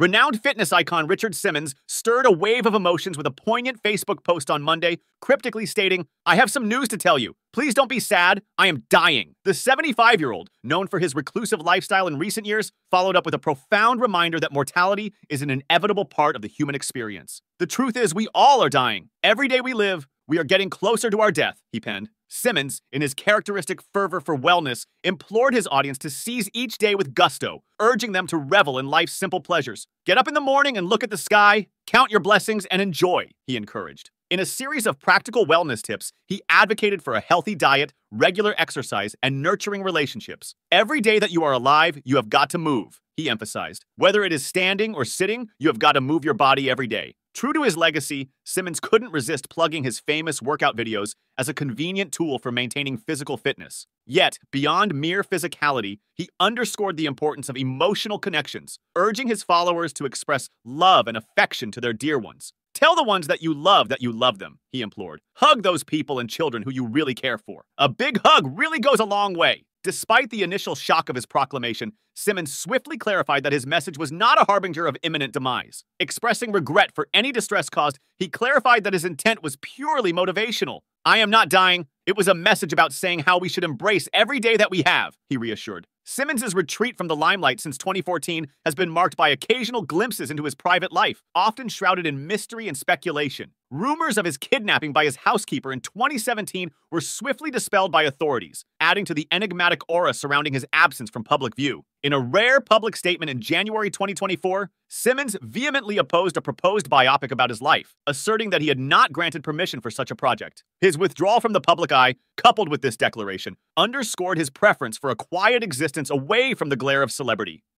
Renowned fitness icon Richard Simmons stirred a wave of emotions with a poignant Facebook post on Monday, cryptically stating, I have some news to tell you. Please don't be sad. I am dying. The 75 year old, known for his reclusive lifestyle in recent years, followed up with a profound reminder that mortality is an inevitable part of the human experience. The truth is, we all are dying. Every day we live, we are getting closer to our death, he penned. Simmons, in his characteristic fervor for wellness, implored his audience to seize each day with gusto, urging them to revel in life's simple pleasures. Get up in the morning and look at the sky, count your blessings, and enjoy, he encouraged. In a series of practical wellness tips, he advocated for a healthy diet, regular exercise, and nurturing relationships. Every day that you are alive, you have got to move, he emphasized. Whether it is standing or sitting, you have got to move your body every day. True to his legacy, Simmons couldn't resist plugging his famous workout videos as a convenient tool for maintaining physical fitness. Yet, beyond mere physicality, he underscored the importance of emotional connections, urging his followers to express love and affection to their dear ones. Tell the ones that you love that you love them, he implored. Hug those people and children who you really care for. A big hug really goes a long way. Despite the initial shock of his proclamation, Simmons swiftly clarified that his message was not a harbinger of imminent demise. Expressing regret for any distress caused, he clarified that his intent was purely motivational. I am not dying. It was a message about saying how we should embrace every day that we have, he reassured. Simmons' retreat from the limelight since 2014 has been marked by occasional glimpses into his private life, often shrouded in mystery and speculation. Rumors of his kidnapping by his housekeeper in 2017 were swiftly dispelled by authorities, adding to the enigmatic aura surrounding his absence from public view. In a rare public statement in January 2024, Simmons vehemently opposed a proposed biopic about his life, asserting that he had not granted permission for such a project. His withdrawal from the public eye, coupled with this declaration, underscored his preference for a quiet existence away from the glare of celebrity.